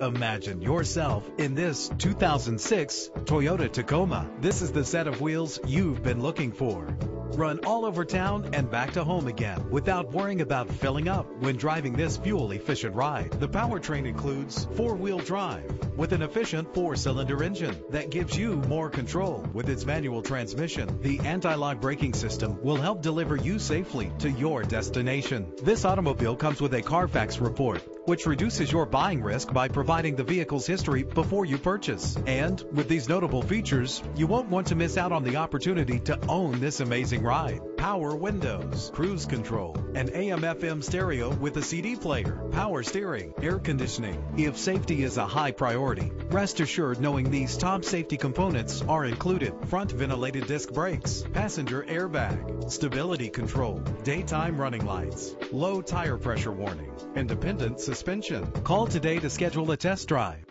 Imagine yourself in this 2006 Toyota Tacoma. This is the set of wheels you've been looking for. Run all over town and back to home again without worrying about filling up when driving this fuel-efficient ride. The powertrain includes four-wheel drive with an efficient four-cylinder engine that gives you more control. With its manual transmission, the anti-lock braking system will help deliver you safely to your destination. This automobile comes with a Carfax report, which reduces your buying risk by providing the vehicle's history before you purchase. And with these notable features, you won't want to miss out on the opportunity to own this amazing ride. Power windows, cruise control, an AM FM stereo with a CD player, power steering, air conditioning. If safety is a high priority, rest assured knowing these top safety components are included. Front ventilated disc brakes, passenger airbag, stability control, daytime running lights, low tire pressure warning, independent suspension. Call today to schedule a test drive.